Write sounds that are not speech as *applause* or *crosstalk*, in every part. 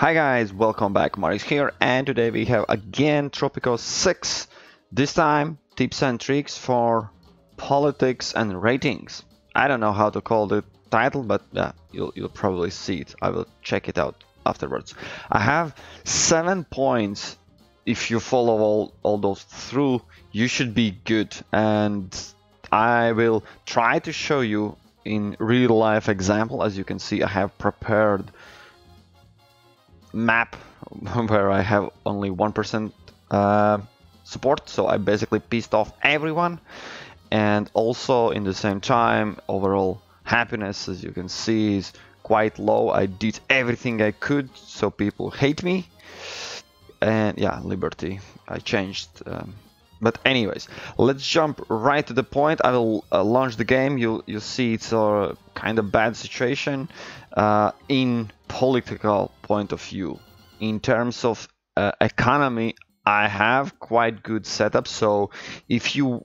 Hi guys, welcome back, Marius here, and today we have again Tropico 6, this time tips and tricks for politics and ratings. I don't know how to call the title, but yeah, you'll, you'll probably see it. I will check it out afterwards. I have 7 points. If you follow all, all those through, you should be good. And I will try to show you in real life example. As you can see, I have prepared map *laughs* where I have only 1% uh, support, so I basically pissed off everyone. And also in the same time, overall happiness, as you can see, is quite low. I did everything I could, so people hate me. And yeah, liberty, I changed. Um, but anyways, let's jump right to the point. I will uh, launch the game. You you see it's a kind of bad situation uh, in political point of view. In terms of uh, economy, I have quite good setup. So if you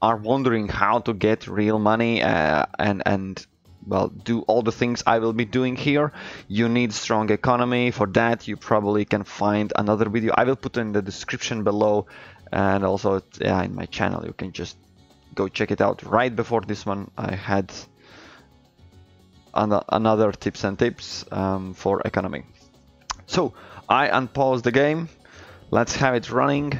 are wondering how to get real money uh, and and well do all the things I will be doing here you need strong economy for that you probably can find another video I will put in the description below and also yeah in my channel you can just go check it out right before this one I had another tips and tips um, for economy. So I unpause the game. Let's have it running.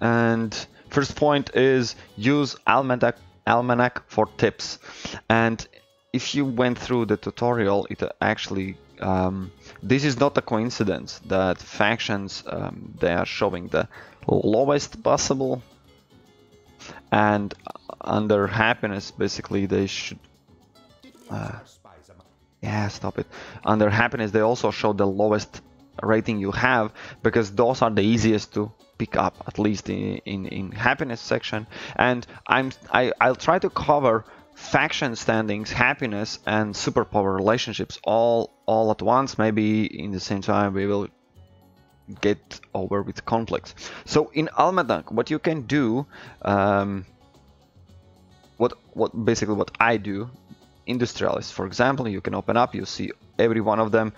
And first point is use almanac almanac for tips. And if you went through the tutorial it actually um, this is not a coincidence that factions um, they are showing the lowest possible. And under happiness basically they should uh, yeah stop it. Under happiness they also show the lowest rating you have because those are the easiest to pick up at least in in, in happiness section. And i'm I, i'll try to cover faction standings happiness and superpower relationships all all at once. Maybe in the same time we will get over with conflicts. So in Almanac, what you can do, um, what what basically what I do, industrialists, for example, you can open up, you see every one of them,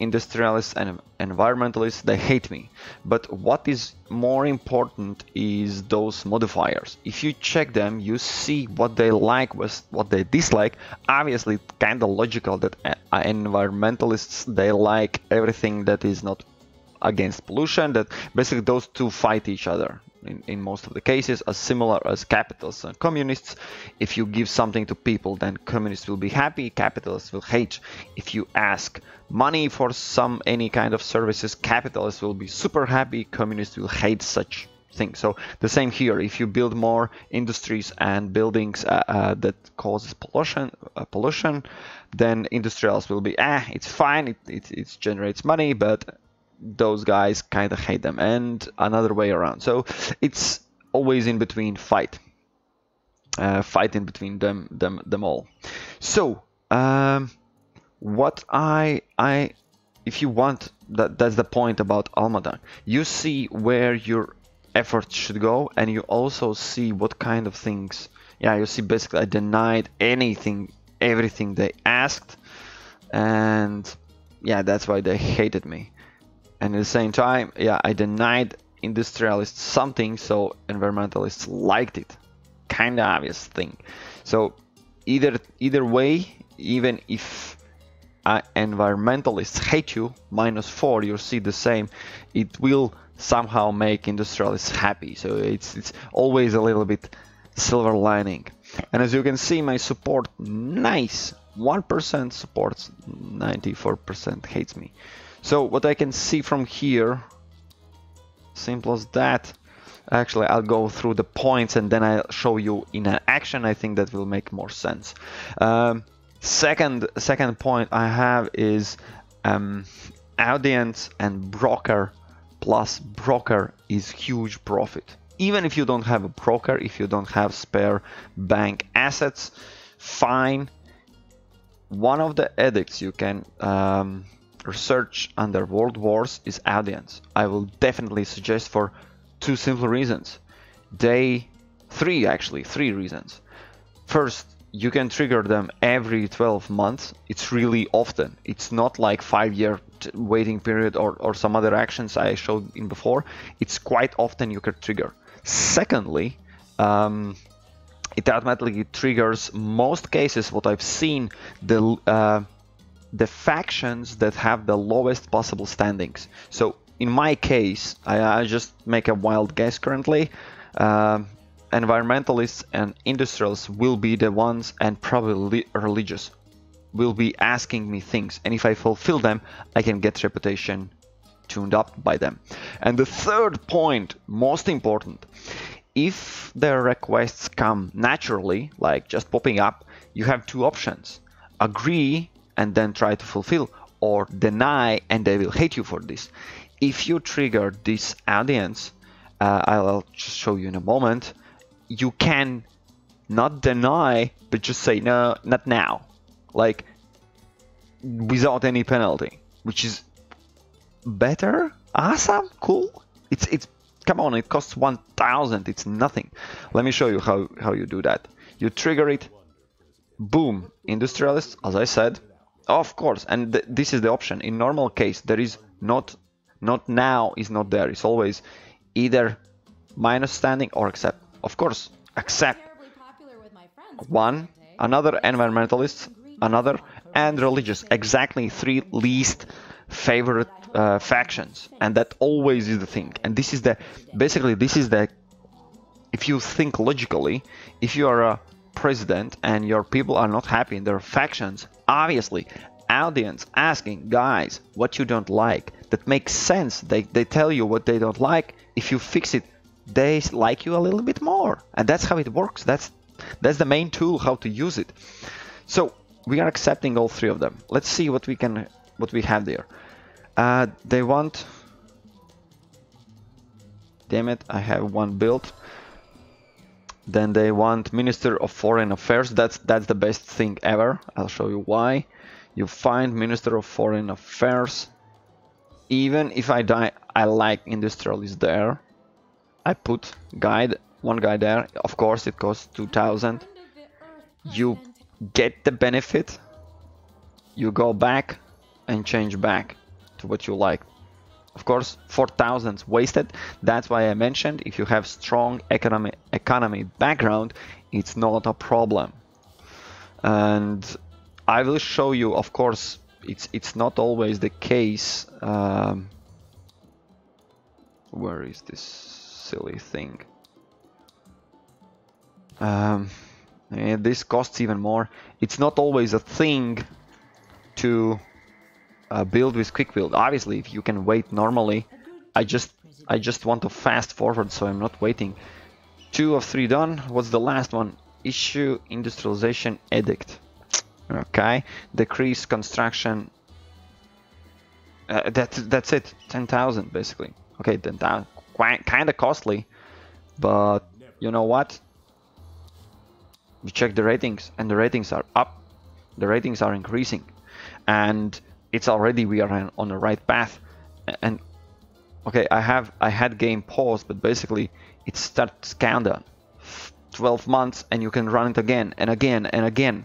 industrialists and environmentalists, they hate me. But what is more important is those modifiers. If you check them, you see what they like, what they dislike. Obviously, kind of logical that uh, environmentalists they like everything that is not against pollution that basically those two fight each other in, in most of the cases as similar as capitalists and communists if you give something to people then communists will be happy capitalists will hate if you ask money for some any kind of services capitalists will be super happy communists will hate such thing. So the same here. If you build more industries and buildings uh, uh, that causes pollution, uh, pollution, then industrials will be ah, it's fine. It, it it generates money, but those guys kind of hate them and another way around. So it's always in between fight. Uh, fight in between them them them all. So um, what I I if you want that that's the point about almanac you see where your efforts should go and you also see what kind of things yeah you see basically I denied anything everything they asked and yeah that's why they hated me and at the same time yeah i denied industrialists something so environmentalists liked it. Kind of obvious thing. So either either way even if uh, environmentalists hate you minus four you see the same. It will somehow make industrialists happy. So it's it's always a little bit silver lining. And as you can see my support nice. 1% supports 94% hates me so what I can see from here, simple as that. Actually, I'll go through the points and then I'll show you in an action. I think that will make more sense. Um, second, second point I have is um, audience and broker plus broker is huge profit. Even if you don't have a broker, if you don't have spare bank assets, fine. One of the edicts you can um, research under world wars is audience. I will definitely suggest for two simple reasons. They, three actually, three reasons. First, you can trigger them every 12 months. It's really often. It's not like five year waiting period or, or some other actions I showed in before. It's quite often you can trigger. Secondly, um, it automatically triggers most cases what I've seen the uh, the factions that have the lowest possible standings. So in my case, I, I just make a wild guess currently. Uh, environmentalists and industrials will be the ones, and probably religious will be asking me things. And if I fulfill them, I can get reputation tuned up by them. And the third point, most important, if the requests come naturally, like just popping up, you have two options. Agree and then try to fulfill, or deny and they will hate you for this. If you trigger this audience, uh, I'll just show you in a moment, you can not deny, but just say, no, not now. Like, without any penalty, which is better, awesome, cool. It's it's come on, it costs 1000, it's nothing. Let me show you how, how you do that. You trigger it, boom, industrialist, as I said, of course, and th this is the option. In normal case, there is not, not now is not there. It's always either minus standing or accept. Of course, accept one, another environmentalist, another, and religious. Exactly three least favorite uh, factions, and that always is the thing. And this is the basically this is the if you think logically, if you are a president and your people are not happy in their factions, obviously audience asking guys what you don't like? That makes sense. They, they tell you what they don't like. If you fix it they like you a little bit more. And that's how it works. That's that's the main tool how to use it. So we are accepting all three of them. Let's see what we can what we have there. Uh, they want... Damn it, I have one built. Then they want Minister of Foreign Affairs. That's that's the best thing ever. I'll show you why. You find Minister of Foreign Affairs. Even if I die, I like industrialist there. I put guide one guy there. Of course, it costs 2,000. You get the benefit. You go back and change back to what you like. Of course, 4,000 wasted. That's why I mentioned if you have strong economy economy background, it's not a problem. And I will show you, of course, it's it's not always the case. Um, where is this silly thing? Um, this costs even more. It's not always a thing to uh, build with quick build. Obviously, if you can wait normally, I just I just want to fast forward, so I'm not waiting. Two of three done. What's the last one? Issue industrialization edict. Okay, decrease construction. Uh, that that's it. Ten thousand basically. Okay, then that kind of costly, but you know what? We check the ratings, and the ratings are up. The ratings are increasing, and it's already we are on the right path. And okay I have I had game paused but basically it starts countdown. 12 months and you can run it again and again and again.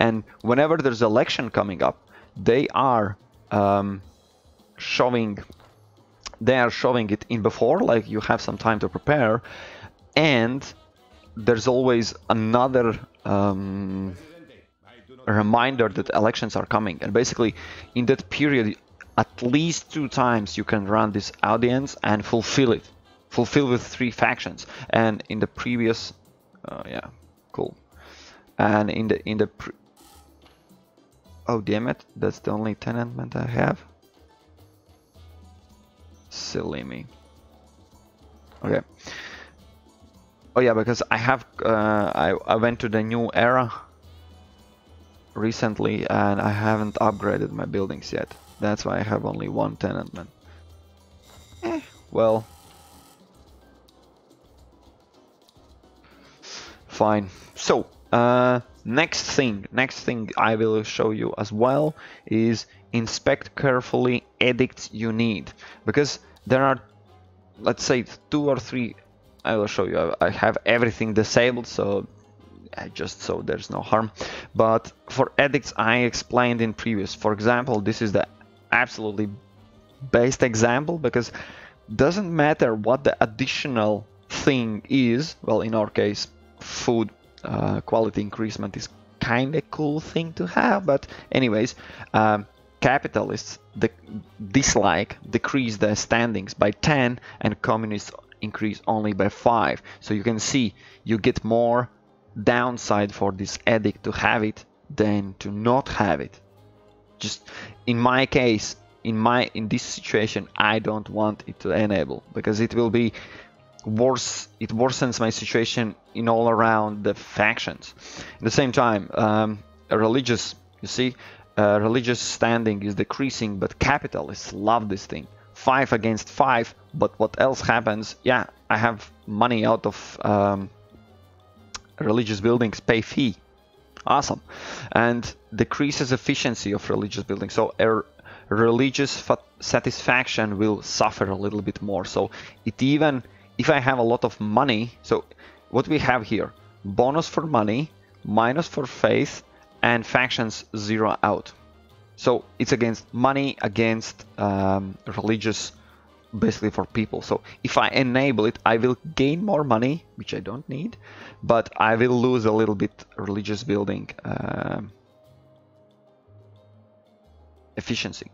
And whenever there's election coming up they are um, showing they are showing it in before like you have some time to prepare. And there's always another um, a reminder that elections are coming. And basically, in that period, at least two times you can run this audience and fulfill it. Fulfill with three factions. And in the previous, uh, yeah, cool. And in the in the oh damn it, that's the only tenement I have. Silly me. Okay. Oh yeah, because I have uh, I I went to the new era recently and I haven't upgraded my buildings yet. That's why I have only one tenement. Eh, well. Fine. So, uh, next thing, next thing I will show you as well is inspect carefully edicts you need. Because there are, let's say, two or three, I will show you. I have everything disabled, so just so there's no harm. But for edicts, I explained in previous. For example, this is the absolutely best example because doesn't matter what the additional thing is. Well, in our case, food uh, quality increasement is kind of cool thing to have. But anyways, um, capitalists dislike decrease their standings by 10 and communists increase only by 5 so you can see you get more downside for this edict to have it than to not have it. Just in my case in my in this situation I don't want it to enable because it will be worse it worsens my situation in all around the factions. At the same time um, religious you see uh, religious standing is decreasing but capitalists love this thing. Five against five but what else happens? Yeah I have money out of um, religious buildings pay fee. Awesome. And decreases efficiency of religious buildings. So a religious satisfaction will suffer a little bit more. So it even if I have a lot of money so what we have here bonus for money minus for faith and factions zero out. So it's against money against um, religious basically for people. So if I enable it, I will gain more money, which I don't need, but I will lose a little bit religious building um, efficiency.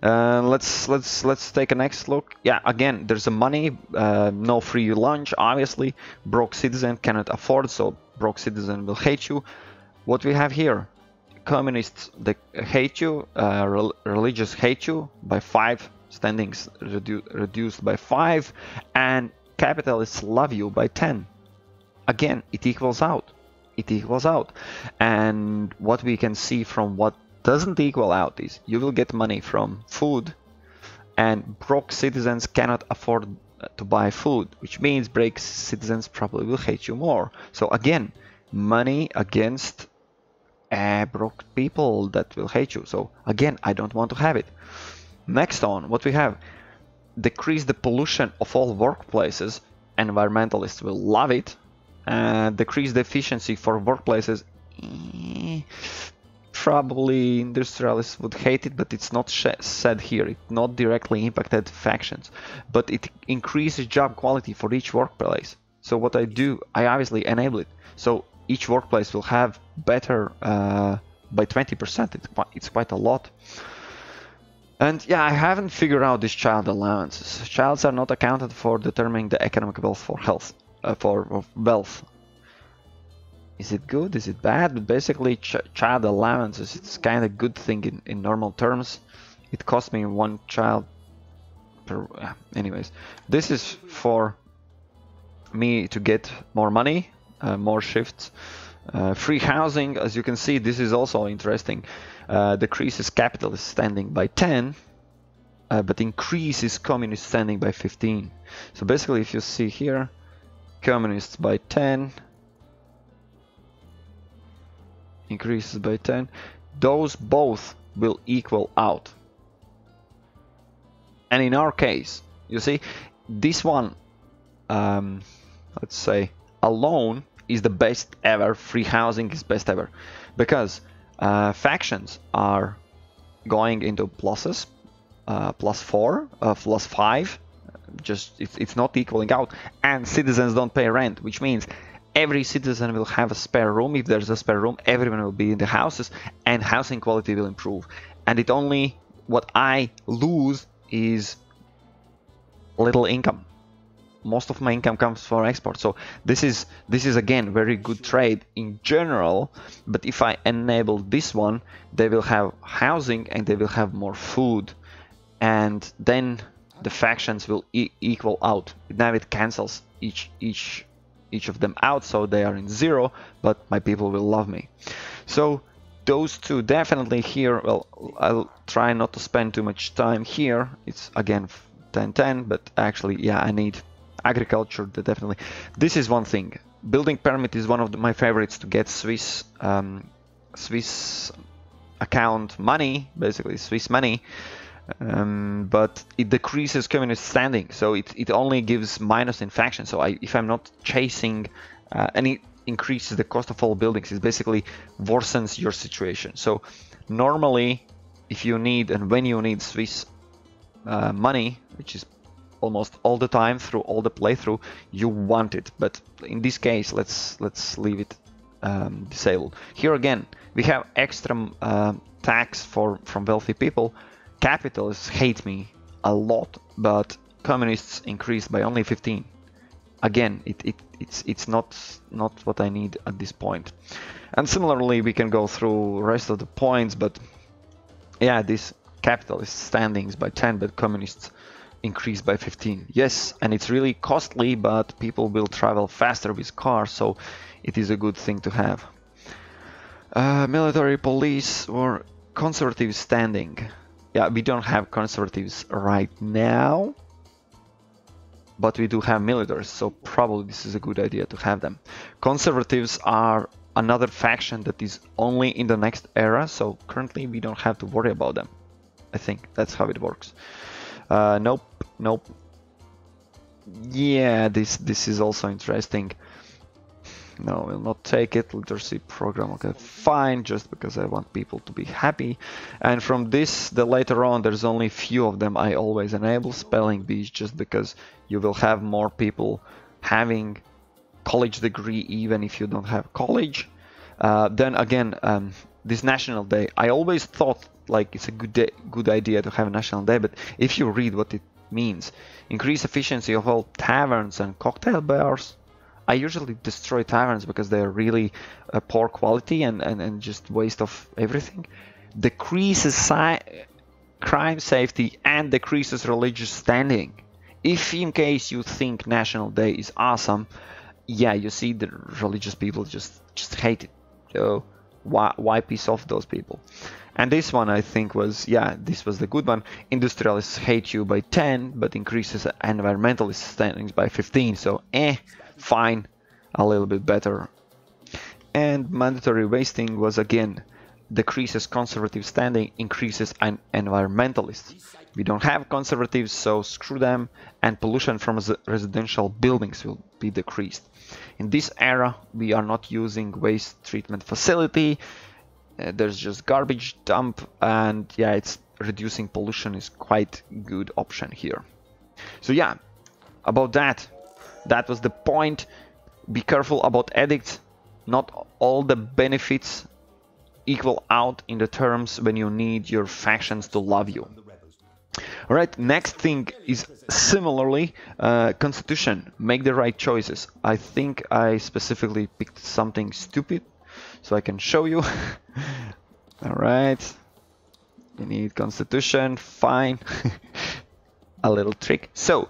Uh, let's let's let's take a next look. Yeah, again, there's a money, uh, no free lunch. Obviously, broke citizen cannot afford, so broke citizen will hate you. What we have here, communists they hate you, uh, re religious hate you by five standings redu reduced by 5 and capitalists love you by 10 again it equals out. It equals out. And what we can see from what doesn't equal out is you will get money from food and broke citizens cannot afford to buy food which means broke citizens probably will hate you more. So again money against uh, broke people that will hate you. So again I don't want to have it. Next on, what we have, decrease the pollution of all workplaces. Environmentalists will love it. Uh, decrease the efficiency for workplaces. Eh, probably industrialists would hate it, but it's not said here. It not directly impacted factions, but it increases job quality for each workplace. So what I do, I obviously enable it. So each workplace will have better uh, by 20%. It's quite, it's quite a lot. And yeah, I haven't figured out these child allowances. Childs are not accounted for determining the economic wealth for health, uh, for wealth. Is it good? Is it bad? But basically, ch child allowances, it's kind of good thing in, in normal terms. It cost me one child per... Uh, anyways, this is for me to get more money, uh, more shifts. Uh, free housing, as you can see, this is also interesting uh, decreases capitalist standing by 10, uh, but increases communist standing by 15. So basically, if you see here, communists by 10, increases by 10, those both will equal out. And in our case, you see, this one, um, let's say, alone is the best ever, free housing is best ever. Because uh, factions are going into pluses, uh, plus four, uh, plus five, just it's, it's not equaling out, and citizens don't pay rent, which means every citizen will have a spare room. If there's a spare room, everyone will be in the houses, and housing quality will improve. And it only what I lose is little income. Most of my income comes from export. So this is this is again very good trade in general. But if I enable this one they will have housing and they will have more food. And then the factions will e equal out. Now it cancels each each each of them out so they are in zero but my people will love me. So those two definitely here well I'll try not to spend too much time here. It's again 10 10 but actually yeah I need agriculture definitely. This is one thing. Building permit is one of the, my favorites to get Swiss um, Swiss account money basically Swiss money um, but it decreases communist standing so it, it only gives minus in faction so I, if I'm not chasing uh, and it, increases the cost of all buildings. It basically worsens your situation. So normally, if you need and when you need Swiss uh, money, which is almost all the time through all the playthrough, you want it. But in this case, let's let's leave it um, disabled. Here again, we have extra uh, tax for from wealthy people. Capitalists hate me a lot, but communists increased by only 15. Again, it, it it's it's not not what I need at this point. And similarly, we can go through rest of the points, but yeah, this capitalist standings by 10, but communists increased by 15. Yes, and it's really costly, but people will travel faster with cars, so it is a good thing to have. Uh, military police or conservative standing. Yeah, we don't have conservatives right now, but we do have militaries, so probably this is a good idea to have them. Conservatives are another faction that is only in the next era, so currently we don't have to worry about them. I think that's how it works. Uh, nope, nope. Yeah, this this is also interesting. No, we'll not take it. Literacy program, okay, fine, just because I want people to be happy. And from this, the later on, there's only few of them I always enable. Spelling bees, just because you will have more people having college degree even if you don't have college. Uh, then again, um, this National Day, I always thought like it's a good day, good idea to have a National Day, but if you read what it means, increase efficiency of all taverns and cocktail bars, I usually destroy taverns because they're really uh, poor quality and, and, and just waste of everything. Decreases si crime safety and decreases religious standing. If in case you think National Day is awesome, yeah, you see the religious people just just hate it. So why why piss off those people? And this one I think was yeah, this was the good one. Industrialists hate you by 10, but increases environmentalist standings by 15. So eh fine, a little bit better. And mandatory wasting was again decreases conservative standing, increases an environmentalists. We don't have conservatives, so screw them, and pollution from residential buildings will be decreased. In this era, we are not using waste treatment facility. Uh, there's just garbage dump, and yeah, it's reducing pollution is quite good option here. So yeah, about that, that was the point. Be careful about edicts. Not all the benefits equal out in the terms when you need your factions to love you. Alright, next thing is similarly uh, constitution. Make the right choices. I think I specifically picked something stupid so I can show you. *laughs* Alright, you need constitution, fine. *laughs* A little trick. So,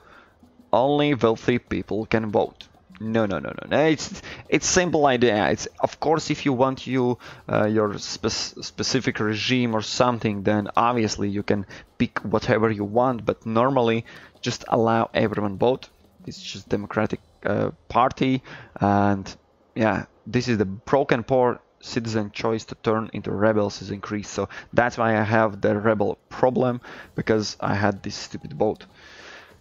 only wealthy people can vote. No, no, no, no, no. It's it's simple idea. It's of course if you want you uh, your spe specific regime or something, then obviously you can pick whatever you want. But normally, just allow everyone vote. It's just democratic uh, party, and yeah, this is the broken poor Citizen choice to turn into rebels is increased. So that's why I have the rebel problem because I had this stupid vote.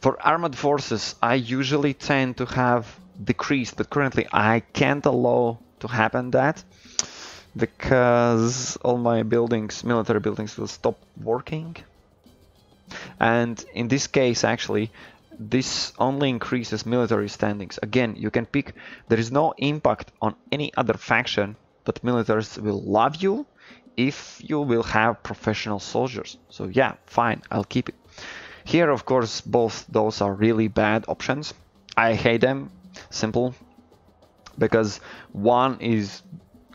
For armored forces, I usually tend to have decreased, but currently I can't allow to happen that because all my buildings, military buildings, will stop working. And in this case, actually, this only increases military standings. Again, you can pick, there is no impact on any other faction, but militaries will love you if you will have professional soldiers. So yeah, fine, I'll keep it. Here, of course, both those are really bad options. I hate them, simple, because one is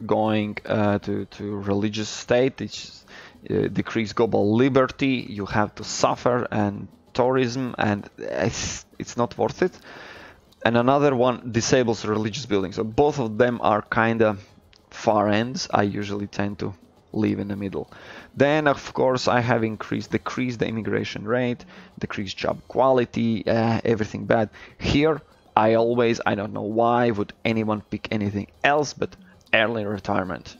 going uh, to, to religious state, it's uh, decrease global liberty, you have to suffer, and tourism, and it's, it's not worth it. And another one disables religious buildings. So both of them are kind of far ends. I usually tend to live in the middle. Then, of course, I have increased, decreased the immigration rate, decreased job quality, uh, everything bad. Here, I always, I don't know why would anyone pick anything else but early retirement.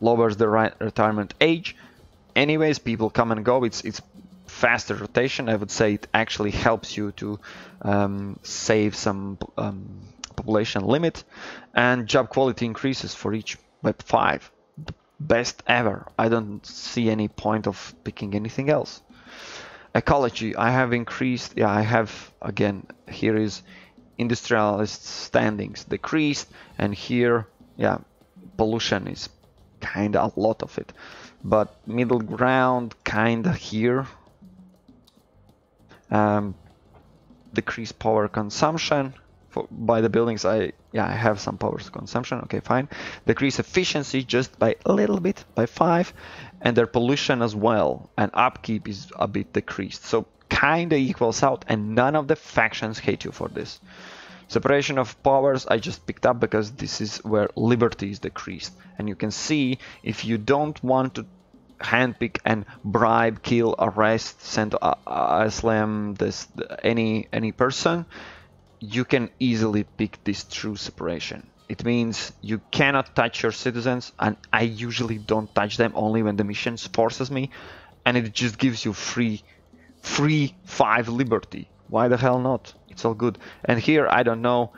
Lowers the retirement age. Anyways, people come and go. It's it's faster rotation. I would say it actually helps you to um, save some um, population limit and job quality increases for each by 5 best ever. I don't see any point of picking anything else. Ecology I have increased yeah I have again here is industrialist standings decreased and here yeah pollution is kinda a lot of it. But middle ground kinda here. Um, decrease power consumption for, by the buildings I yeah I have some power consumption. Okay fine. Decrease efficiency just by a little bit by five and their pollution as well and upkeep is a bit decreased. So kinda equals out and none of the factions hate you for this. Separation of powers I just picked up because this is where liberty is decreased. And you can see if you don't want to handpick and bribe, kill, arrest, send uh, uh, Islam this any any person, you can easily pick this true separation. It means you cannot touch your citizens, and I usually don't touch them only when the mission forces me, and it just gives you free, free five liberty. Why the hell not? It's all good. And here I don't know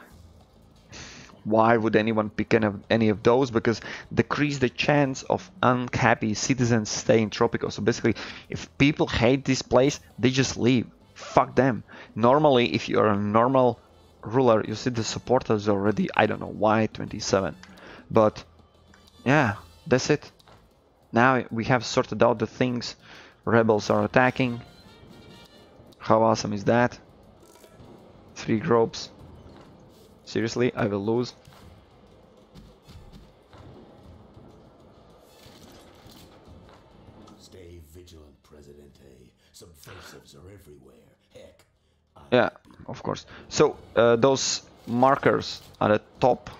why would anyone pick any of, any of those? Because decrease the chance of unhappy citizens stay in Tropico. So basically, if people hate this place, they just leave. Fuck them. Normally, if you're a normal ruler, you see the supporters already, I don't know why, 27. But yeah, that's it. Now we have sorted out the things. Rebels are attacking. How awesome is that? Three groups. Seriously, I will lose. Stay vigilant, Presidente. Subversives are everywhere. Heck. I Yeah, of course. So uh, those markers at the top,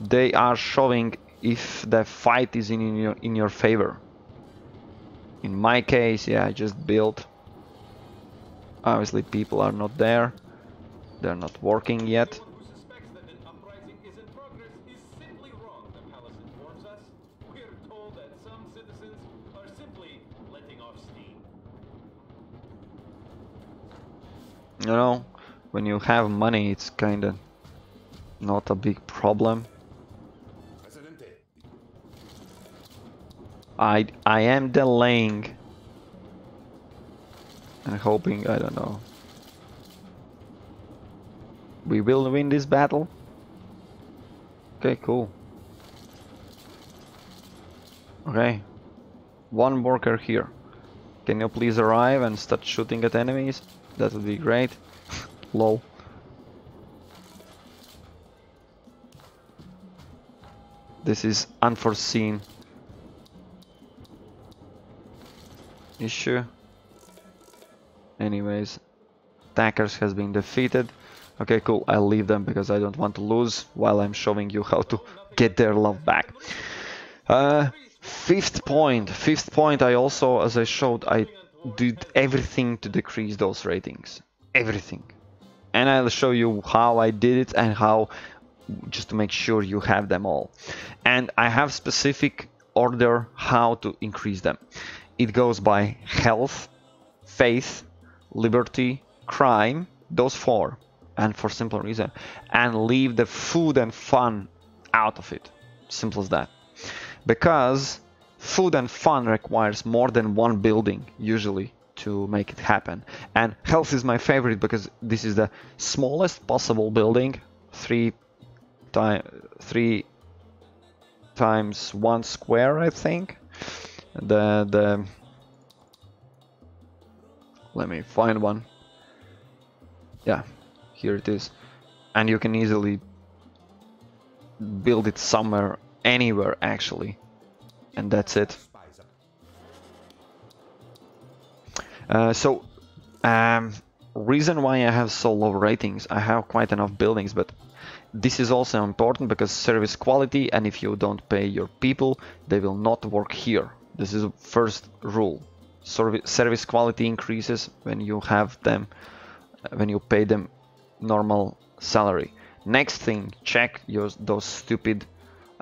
they are showing if the fight is in your in your favor. In my case, yeah, I just built. Obviously, people are not there. They're not working yet. You know, when you have money, it's kind of not a big problem. I I am delaying and hoping I don't know. We will win this battle. Okay, cool. Okay. One worker here. Can you please arrive and start shooting at enemies? That would be great. Lol. This is unforeseen issue. Anyways, attackers has been defeated. Okay, cool. I'll leave them because I don't want to lose while I'm showing you how to get their love back. Uh, fifth point. Fifth point. I also, as I showed, I did everything to decrease those ratings. Everything. And I'll show you how I did it and how, just to make sure you have them all. And I have specific order how to increase them. It goes by health, faith, liberty, crime, those four, and for simple reason, and leave the food and fun out of it. Simple as that. Because food and fun requires more than one building usually to make it happen. And health is my favorite because this is the smallest possible building, three three times one square, I think. The the let me find one. Yeah, here it is. And you can easily build it somewhere, anywhere actually. And that's it. Uh, so, um, reason why I have so low ratings, I have quite enough buildings, but this is also important because service quality and if you don't pay your people, they will not work here. This is first rule. Servi- service quality increases when you have them, uh, when you pay them normal salary. Next thing, check your those stupid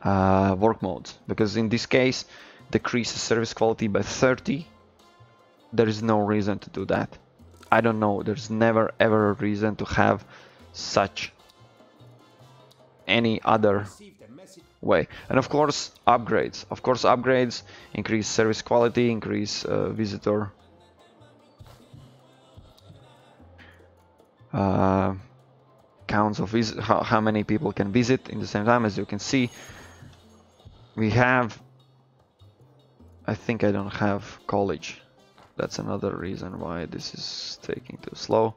uh, work modes because in this case, decreases service quality by 30 there is no reason to do that. I don't know. There's never ever a reason to have such any other way. And of course, upgrades. Of course, upgrades increase service quality, increase uh, visitor uh, counts of how, how many people can visit in the same time. As you can see, we have. I think I don't have college. That's another reason why this is taking too slow.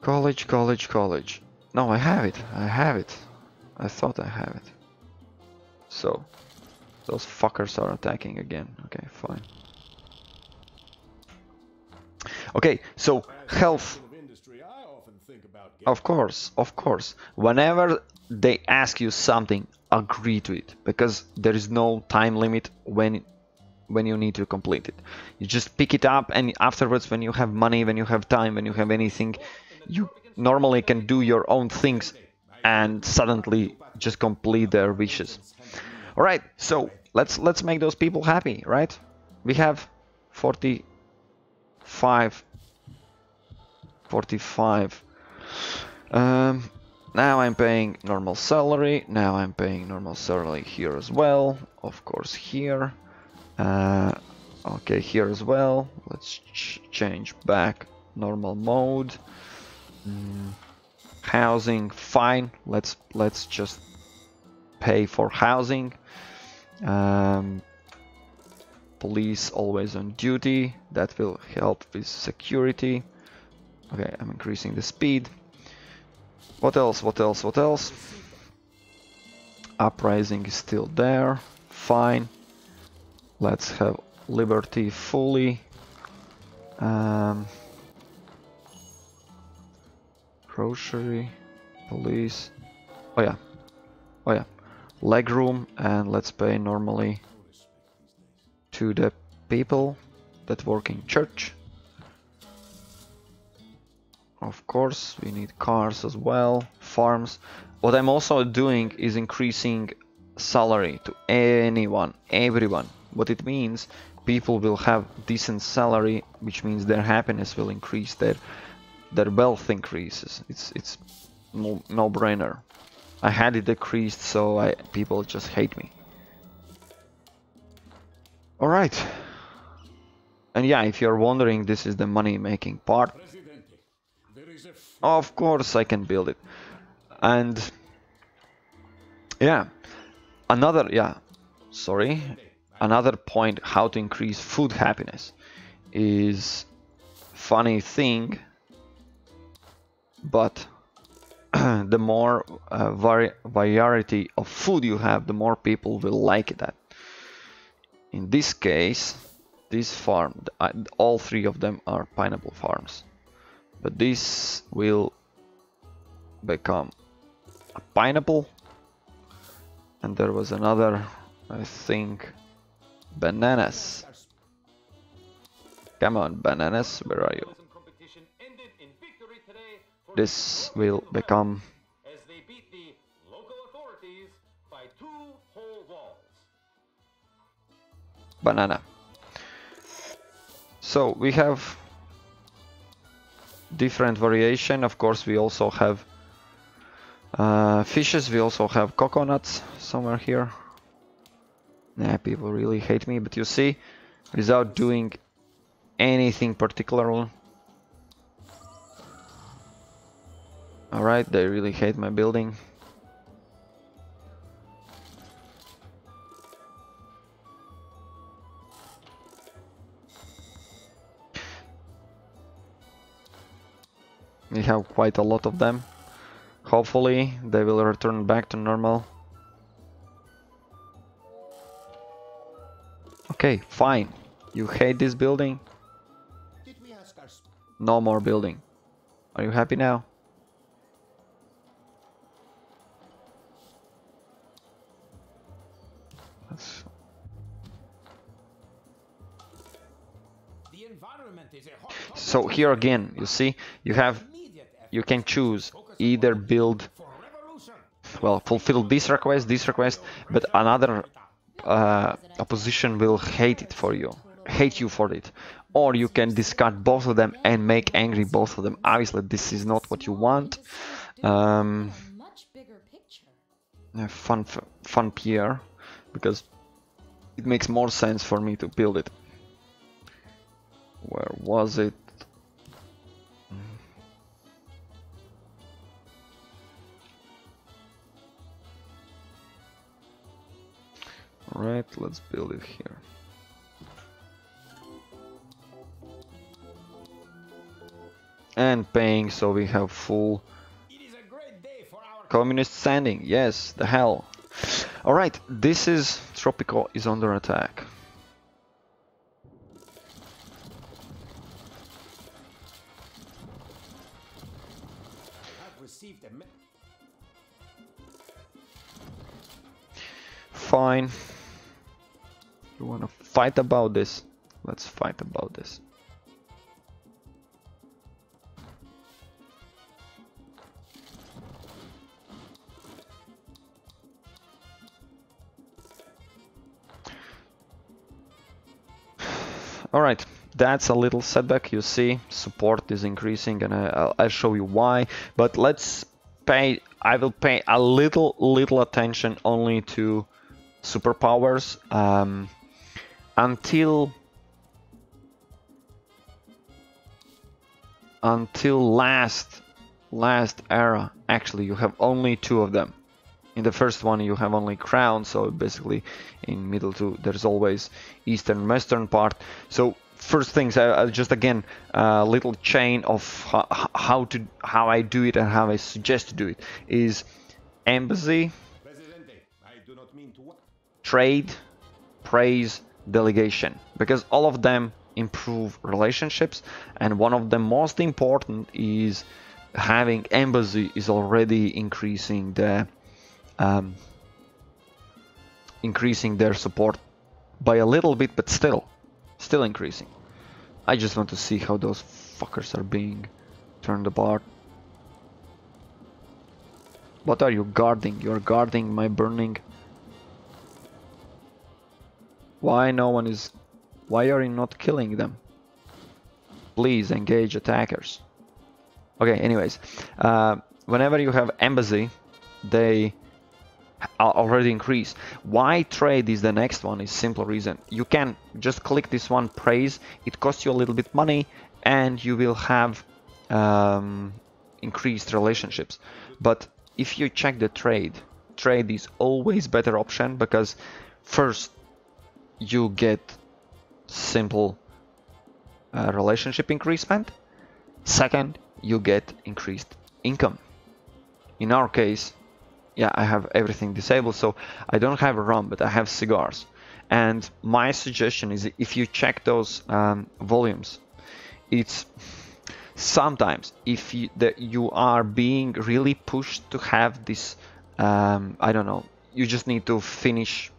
College, college, college. No, I have it. I have it. I thought I have it. So, those fuckers are attacking again. Okay, fine. Okay, so health. Of course, of course. Whenever they ask you something, agree to it because there is no time limit when when you need to complete it. You just pick it up and afterwards when you have money, when you have time, when you have anything, you normally can do your own things and suddenly just complete their wishes. All right, so let's let's make those people happy, right? We have 45 45 um, now I'm paying normal salary. Now I'm paying normal salary here as well. Of course here. Uh, okay, here as well. Let's ch change back normal mode. Mm, housing, fine. Let's let's just pay for housing. Um, police always on duty. That will help with security. Okay, I'm increasing the speed. What else? What else? What else? Uprising is still there. Fine. Let's have liberty fully. Um, grocery, police. Oh yeah. Oh yeah. Leg room and let's pay normally to the people that work in church. Of course, we need cars as well, farms. What I'm also doing is increasing salary to anyone, everyone. What it means, people will have decent salary, which means their happiness will increase, their their wealth increases. It's it's no no brainer. I had it decreased, so I people just hate me. All right. And yeah, if you're wondering, this is the money making part. Presidente, there is a f- Of course I can build it. And yeah, another yeah, sorry, another point how to increase food happiness is funny thing, but *clears throat* the more uh, vari variety of food you have, the more people will like that. In this case, this farm, all three of them are pineapple farms but this will become a pineapple. And there was another I think bananas. Come on bananas where are you? This will become banana. So we have different variation. Of course we also have uh, fishes. We also have coconuts somewhere here. Yeah people really hate me but you see without doing anything particular alright they really hate my building We have quite a lot of them. Hopefully they will return back to normal. Okay, fine. You hate this building? Did we ask our sp- No more building. Are you happy now? That's- The environment is a hot topic So here again, you see, you have, you can choose either build, well, fulfill this request, this request, but another uh, opposition will hate it for you. hate you for it. Or you can discard both of them and make angry both of them. Obviously this is not what you want. Um, fun fun Pierre because it makes more sense for me to build it. Where was it Alright, let's build it here. And paying so we have full communist standing. Yes, the hell. Alright, this is Tropico is under attack. Fine. You wanna fight about this? Let's fight about this. *sighs* Alright, that's a little setback, you see, support is increasing and I, I'll, I'll show you why, but let's pay, I will pay a little, little attention only to superpowers um, until until last last era actually you have only two of them in the first one you have only crown so basically in middle two there's always eastern western part so first things I, I just again a little chain of how, how to how I do it and how I suggest to do it is embassy I do not mean to. trade, praise, delegation, because all of them improve relationships, and one of the most important is having embassy is already increasing the um, increasing their support by a little bit, but still, still increasing. I just want to see how those fuckers are being turned apart. What are you guarding? You're guarding my burning why no one is... Why are you not killing them? Please engage attackers. Okay, anyways. Uh, whenever you have embassy, they are already increase. Why trade is the next one is simple reason. You can just click this one praise. It costs you a little bit money and you will have um, increased relationships. But if you check the trade, trade is always better option because first you get simple uh, relationship increasement. Second, you get increased income. In our case, yeah, I have everything disabled, so I don't have rum, but I have cigars. And my suggestion is if you check those um, volumes, it's sometimes if you, that you are being really pushed to have this, um, I don't know, you just need to finish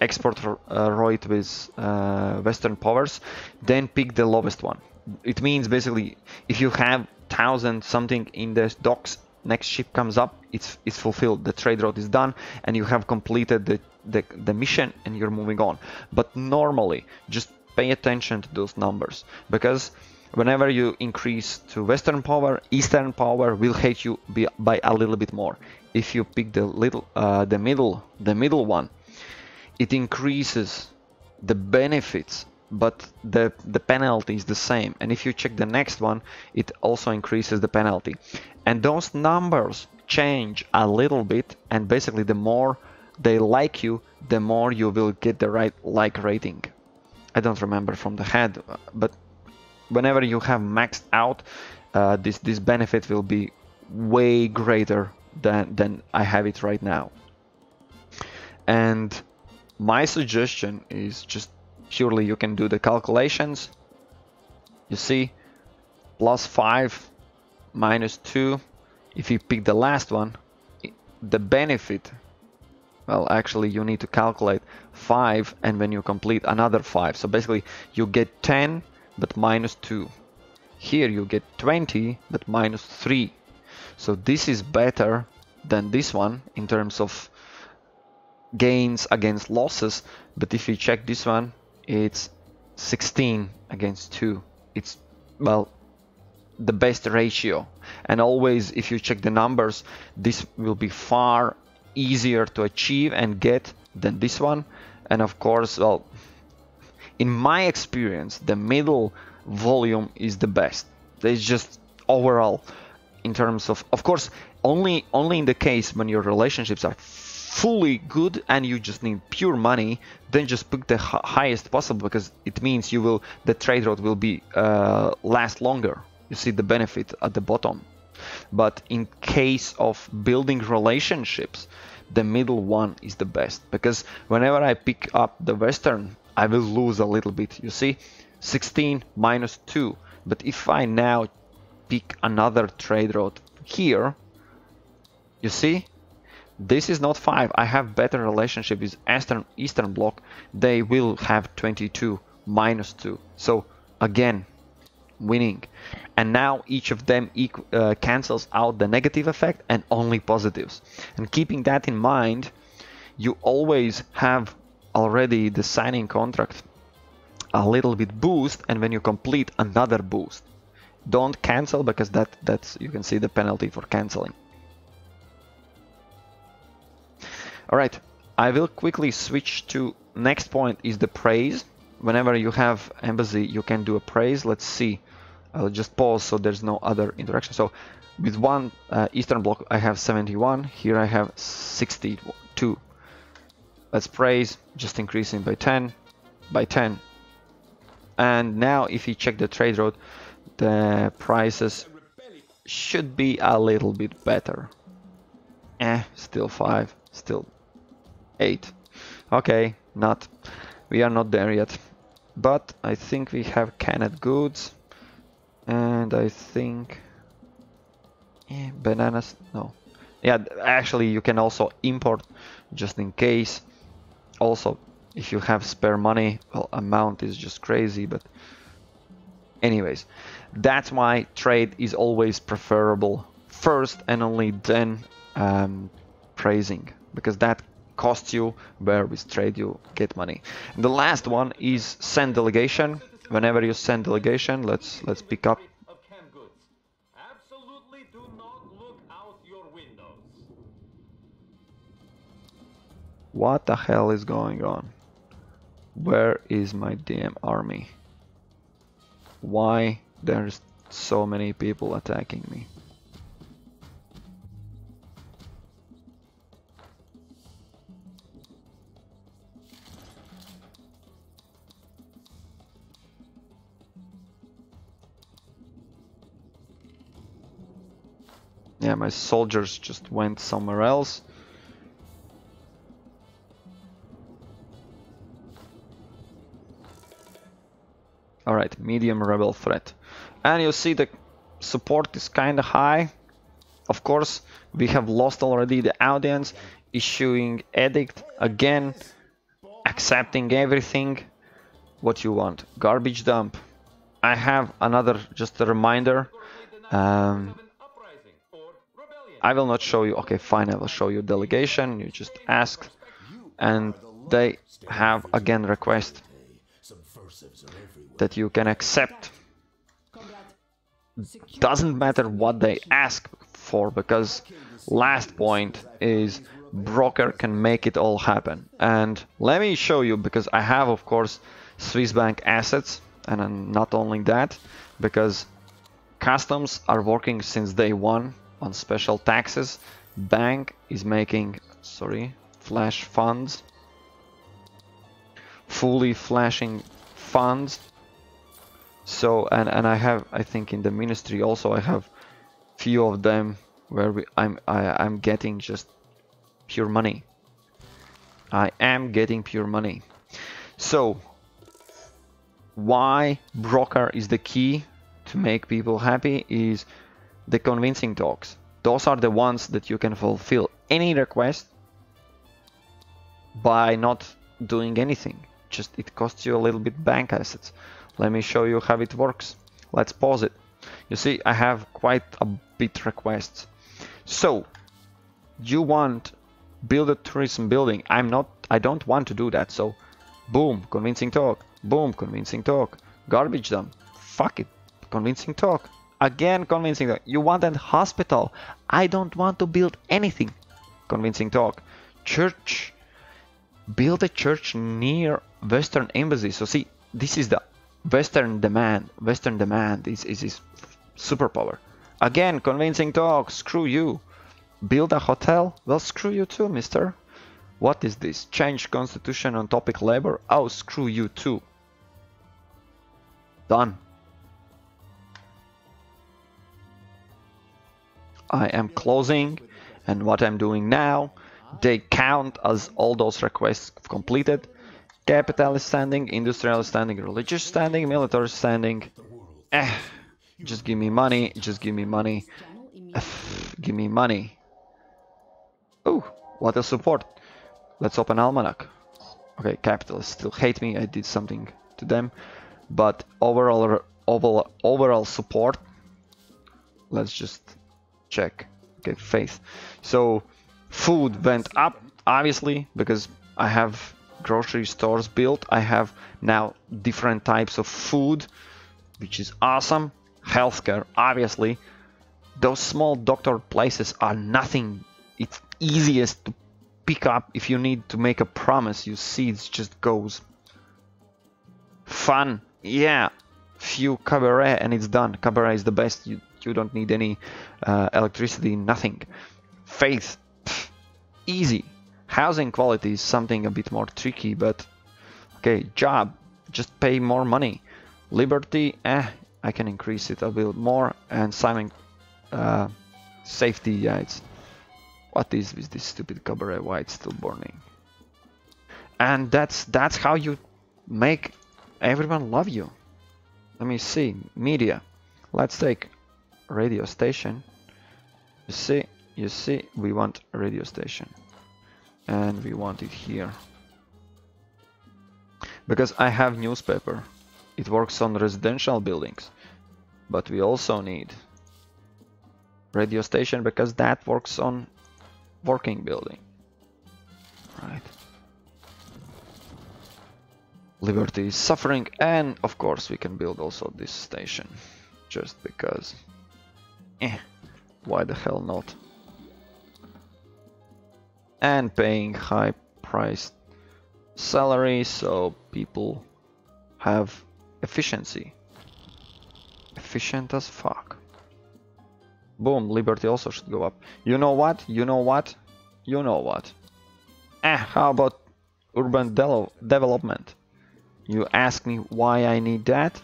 export uh, ROIT with uh, Western powers, then pick the lowest one. It means basically if you have thousand something in the docks, next ship comes up, it's it's fulfilled. The trade route is done, and you have completed the, the the mission, and you're moving on. But normally, just pay attention to those numbers because whenever you increase to Western power, Eastern power will hate you by, by a little bit more. If you pick the little uh, the middle the middle one, it increases the benefits but the the penalty is the same. And if you check the next one it also increases the penalty. And those numbers change a little bit and basically the more they like you the more you will get the right like rating. I don't remember from the head but whenever you have maxed out uh, this this benefit will be way greater than than i have it right now. And my suggestion is just purely you can do the calculations. You see plus 5 minus 2 if you pick the last one the benefit well actually you need to calculate 5 and when you complete another 5 so basically you get 10 but minus 2 here you get 20 but minus 3 so this is better than this one in terms of gains against losses but if you check this one it's 16 against 2 it's well the best ratio. And always if you check the numbers this will be far easier to achieve and get than this one. And of course well in my experience the middle volume is the best. It's just overall in terms of of course only only in the case when your relationships are fully good and you just need pure money then just pick the hi- highest possible because it means you will the trade route will be uh, last longer. You see the benefit at the bottom. But in case of building relationships the middle one is the best because whenever i pick up the western i will lose a little bit. You see 16 minus 2 but if i now pick another trade route here you see this is not 5 i have better relationship with eastern eastern bloc. They will have 22 minus 2 so again winning. And now each of them uh, cancels out the negative effect and only positives. And keeping that in mind you always have already the signing contract a little bit boost and when you complete another boost don't cancel because that that's you can see the penalty for canceling all right i will quickly switch to next point is the praise. Whenever you have embassy you can do a praise. Let's see. I'll just pause so there's no other interaction. So with one uh, eastern block, i have 71 here i have 62 let's praise just increasing by 10 by 10 and now if you check the trade route the prices should be a little bit better. Eh still 5 still 8 okay not we are not there yet. But I think we have canned goods. And I think eh, bananas no. Yeah actually you can also import just in case. Also if you have spare money well amount is just crazy but anyways. That's why trade is always preferable first and only then um, praising because that costs you where with trade you get money. And the last one is send delegation. Whenever you send delegation let's let's pick up. Of canned goods. Absolutely do not look out your windows. what the hell is going on? Where is my damn army? Why there's so many people attacking me yeah my soldiers just went somewhere else Alright, medium rebel threat. And you see the support is kinda high. Of course, we have lost already the audience, issuing edict again, accepting everything. What you want? Garbage dump. I have another, just a reminder. Um, I will not show you. Okay, fine, I will show you delegation. You just ask, and they have again request that you can accept. Doesn't matter what they ask for because last point is broker can make it all happen. And let me show you because I have of course Swiss bank assets and uh, not only that because customs are working since day one on special taxes. Bank is making sorry flash funds. Fully flashing funds. So and and i have i think in the ministry also i have few of them where we i'm I, i'm getting just pure money. I am getting pure money. So why broker is the key to make people happy is the convincing talks. Those are the ones that you can fulfill any request by not doing anything. Just it costs you a little bit bank assets. Let me show you how it works. Let's pause it. You see i have quite a bit requests. So you want build a tourism building. I'm not i don't want to do that. So boom convincing talk. Boom, convincing talk. Garbage dump. Fuck it. Convincing talk. Again, convincing talk. You want a hospital. I don't want to build anything. Convincing talk. Church. Build a church near Western Embassy. So see, this is the Western demand. Western demand is, is, is superpower. Again, convincing talk. Screw you. Build a hotel? Well, screw you too, mister. What is this? Change constitution on topic labor? Oh, screw you too. Done. I am closing and what I'm doing now, they count as all those requests completed. Capitalist standing, industrial standing, religious standing, military standing. Eh, just give me money, just give me money. Eh, give me money. Oh, what a support. Let's open Almanac. Okay, capitalists still hate me, I did something to them. But overall, overall, overall support, let's just check. Okay, faith. So food went up, obviously, because I have grocery stores built. I have now different types of food, which is awesome. Healthcare, obviously. Those small doctor places are nothing. It's easiest to pick up if you need to make a promise. You see, it just goes. Fun, yeah. Few cabaret and it's done. Cabaret is the best. You you don't need any uh, electricity, nothing. Faith, pff, easy. Housing quality is something a bit more tricky, but okay. Job, just pay more money. Liberty, eh, I can increase it a bit more. And Simon, uh, safety, yeah, it's what is with this stupid cabaret? Why it's still burning? And that's that's how you make everyone love you. Let me see. Media. Let's take radio station. You see, you see, we want radio station. And we want it here. Because I have newspaper. It works on residential buildings. But we also need radio station because that works on working building. Right. Liberty is suffering and of course we can build also this station. Just because. Eh, why the hell not? And paying high priced salary so people have efficiency. Efficient as fuck. Boom, Liberty also should go up. You know what? You know what? You know what? Eh, how about urban de development? You ask me why I need that?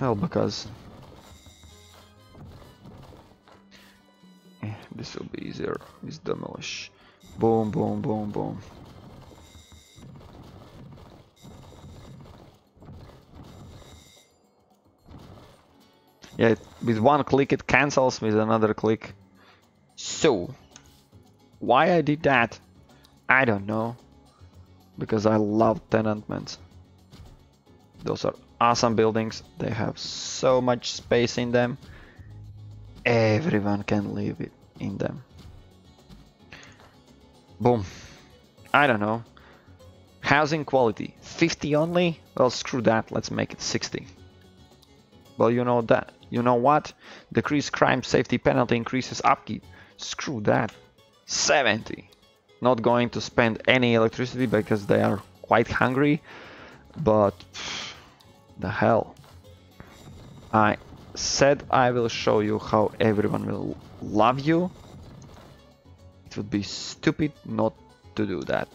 Well, because... this will be easier. Is demolish. Boom, boom, boom, boom. Yeah, with one click it cancels, with another click. So, why I did that? I don't know. Because I love tenements. Those are awesome buildings. They have so much space in them. Everyone can live it in them. Boom. I don't know. Housing quality 50 only? Well, screw that. Let's make it 60. Well, you know that. You know what? Decrease crime safety penalty increases upkeep. Screw that. 70. Not going to spend any electricity because they are quite hungry. But *sighs* the hell. I said I will show you how everyone will love you. It would be stupid not to do that.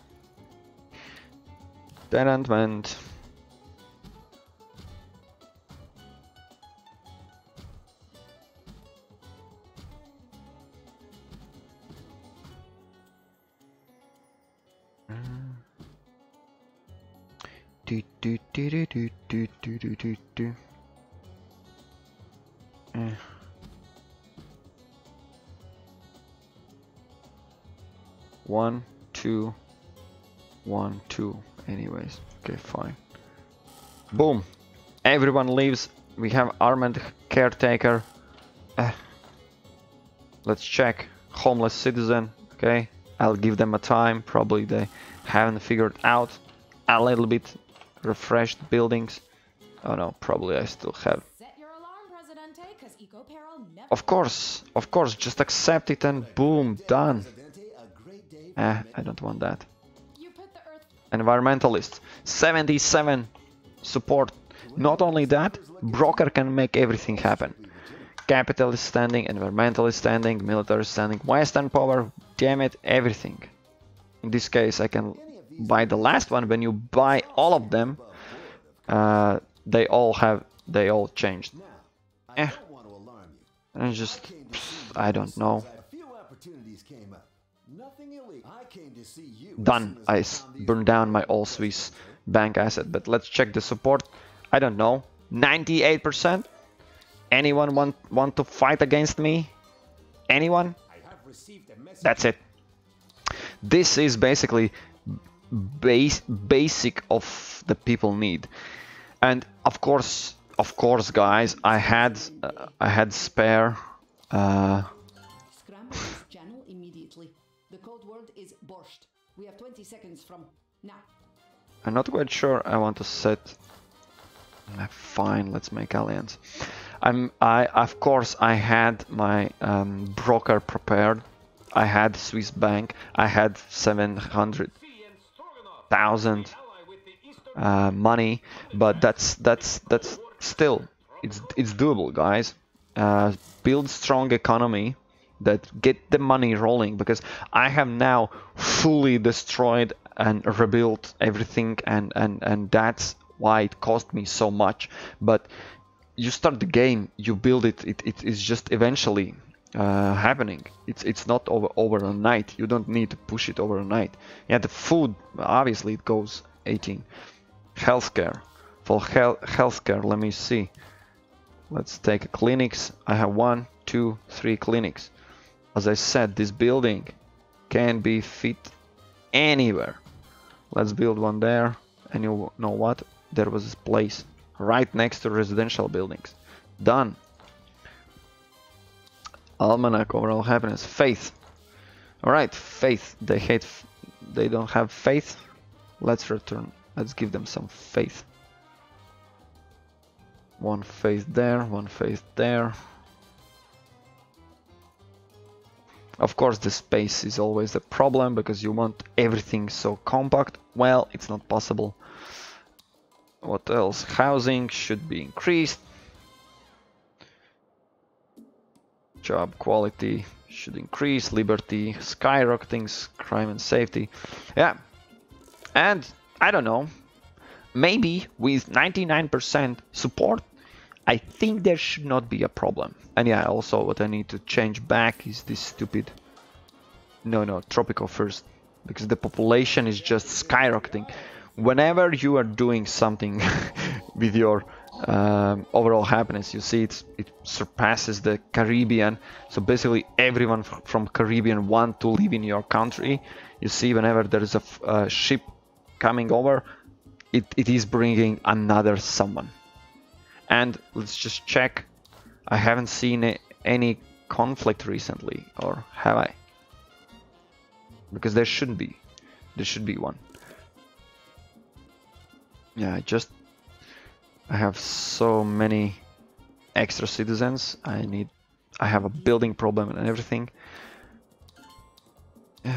Tenement. Two, one, two. Anyways, okay, fine. Boom. Everyone leaves. We have armed caretaker. Eh. Let's check. Homeless citizen. Okay. I'll give them a time. Probably they haven't figured out a little bit refreshed buildings. Oh no, probably I still have. Alarm, Presidente, because Eco Peril never. Of course, of course, just accept it and boom, done. Eh, I don't want that. You put the Earth. Environmentalists, 77 support. Not only that, broker can make everything happen. Capitalist standing, environmentalist standing, military standing, Western power, damn it, everything. In this case, I can buy the last one. When you buy all of them, uh, they all have, they all changed. Eh, don't want to alarm you. and just, I don't know. Done. I burned down my all Swiss bank asset. But let's check the support. I don't know. 98%? Anyone want want to fight against me? Anyone? That's it. This is basically base basic of the people need. And of course, of course, guys, I had uh, I had spare uh, is borscht. We have 20 seconds from now. I'm not quite sure I want to set. Fine, let's make alliance. I'm. I of course I had my um, broker prepared. I had Swiss bank. I had seven hundred Sea and Stroganoff, thousand ally with the Eastern uh, money, but that's that's that's still it's it's doable, guys. Uh, build strong economy that get the money rolling because I have now fully destroyed and rebuilt everything, and and and that's why it cost me so much. But you start the game, you build it. It, it is just eventually uh, happening. It's it's not over overnight. You don't need to push it overnight. Yeah, the food obviously it goes 18. Healthcare. For health healthcare, let me see. Let's take clinics. I have one, two, three clinics. As I said, this building can be fit anywhere. Let's build one there. And you know what? There was this place right next to residential buildings. Done. Almanac, overall happiness, faith. All right, faith. They hate. They don't have faith. Let's return. Let's give them some faith. One faith there, one faith there. Of course, the space is always the problem because you want everything so compact. Well, it's not possible. What else? Housing should be increased. Job quality should increase. Liberty skyrocketing. Crime and safety. Yeah. And I don't know. Maybe with 99% support, I think there should not be a problem. And yeah, also what I need to change back is this stupid. No, no, tropical first. Because the population is just skyrocketing. Whenever you are doing something *laughs* with your um, overall happiness, you see it's, it surpasses the Caribbean. So basically, everyone from Caribbean want to live in your country. You see, whenever there is a ship coming over, it, it is bringing another someone. And let's just check. I haven't seen any conflict recently, or have I? Because there shouldn't be. There should be one. Yeah, I just. I have so many extra citizens. I need. I have a building problem and everything. *sighs*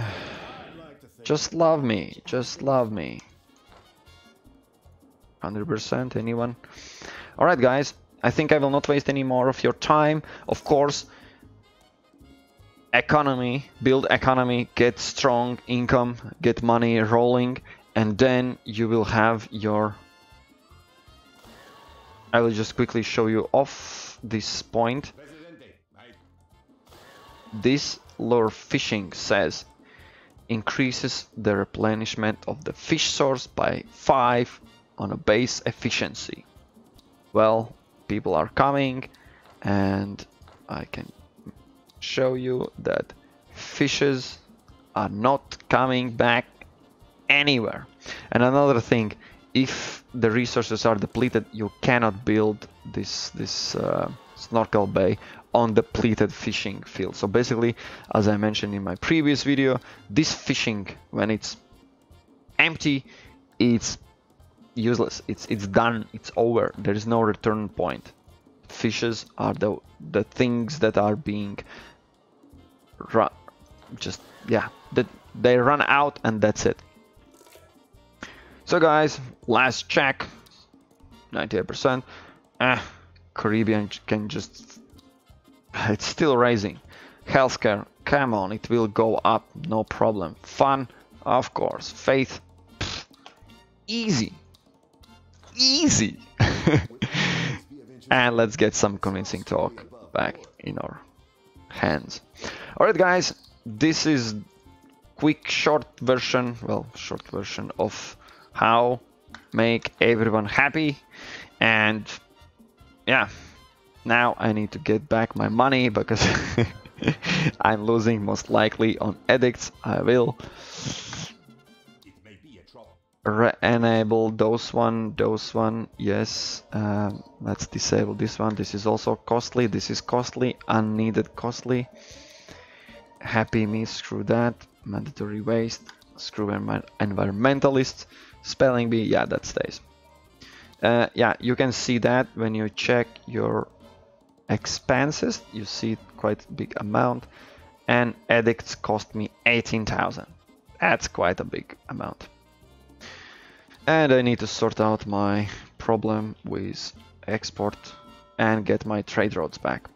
Just love me. Just love me. 100% anyone? Alright guys, I think I will not waste any more of your time. Of course, economy, build economy, get strong income, get money rolling, and then you will have your... I will just quickly show you off this point. This lure fishing says increases the replenishment of the fish source by 5 on a base efficiency. Well, people are coming and I can show you that fishes are not coming back anywhere. And another thing, if the resources are depleted, you cannot build this this uh, snorkel bay on depleted fishing field. So basically, as I mentioned in my previous video, this fishing when it's empty, it's useless. It's it's done. It's over. There is no return point. Fishes are the the things that are being run. Just yeah, that they run out and that's it. So guys, last check. 98%. Ah, Caribbean can just. It's still rising. Healthcare, come on, it will go up, no problem. Fun, of course. Faith, pff, easy. Easy. *laughs* and let's get some convincing talk back in our hands. Alright guys, this is quick short version, well, short version of how make everyone happy and yeah, now I need to get back my money because *laughs* I'm losing most likely on edicts. I will re-enable those one, those one, yes. Um, let's disable this one. This is also costly. This is costly, unneeded costly. Happy me, screw that. Mandatory waste, screw envi- environmentalist. Spelling bee, yeah, that stays. Uh, yeah, you can see that when you check your expenses, you see quite a big amount. And edicts cost me 18,000. That's quite a big amount. And I need to sort out my problem with export and get my trade routes back.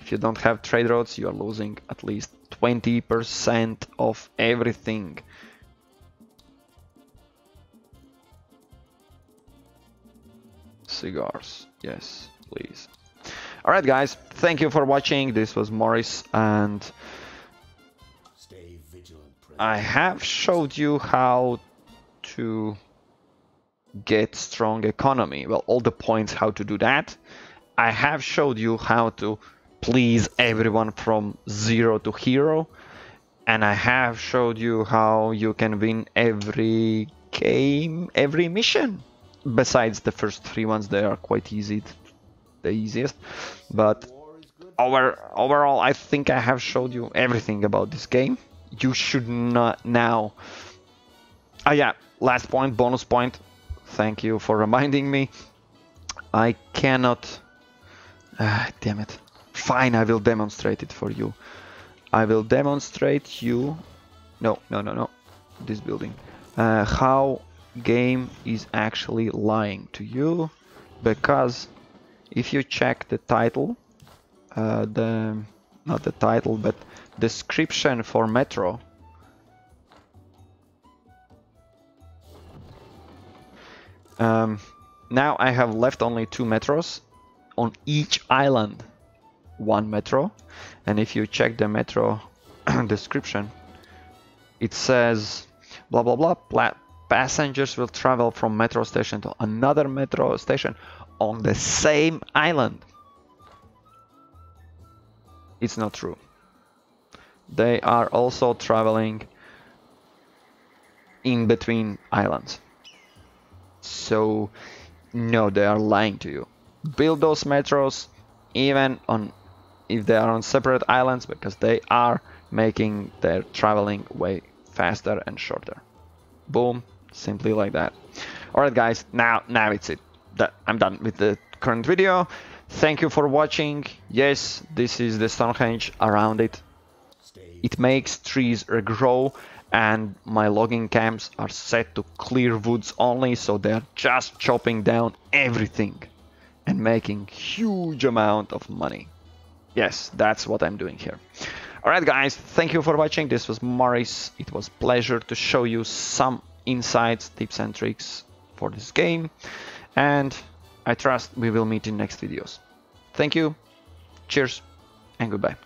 If you don't have trade routes, you are losing at least 20% of everything. Cigars, yes, please. Alright guys, thank you for watching. This was Mariss and Stay vigilant, I have showed you how to get strong economy. Well, all the points how to do that. I have showed you how to please everyone from zero to hero. And I have showed you how you can win every game, every mission. Besides the first three ones, they are quite easy, the easiest. But over, overall, I think I have showed you everything about this game. You should not now. Ah, yeah. Last point, bonus point. Thank you for reminding me. I cannot. Ah, damn it. Fine, I will demonstrate it for you. I will demonstrate you. No, no, no, no. This building. Uh, how game is actually lying to you, because if you check the title, uh, the not the title, but description for Metro. Um, now I have left only two metros on each island. One metro, and if you check the metro *clears throat* description, it says blah blah blah. Pla- passengers will travel from metro station to another metro station on the same island. It's not true. They are also traveling in between islands. So, no, they are lying to you. Build those metros even on if they are on separate islands because they are making their traveling way faster and shorter. Boom, simply like that. Alright guys, now now it's it. That I'm done with the current video. Thank you for watching. Yes, this is the Stonehenge around it. It makes trees regrow and my logging camps are set to clear woods only so they're just chopping down everything and making huge amount of money. Yes, that's what I'm doing here. Alright guys, thank you for watching. This was Mariss It was pleasure to show you some insights, tips and tricks for this game. And I trust we will meet in next videos. Thank you, cheers, and goodbye.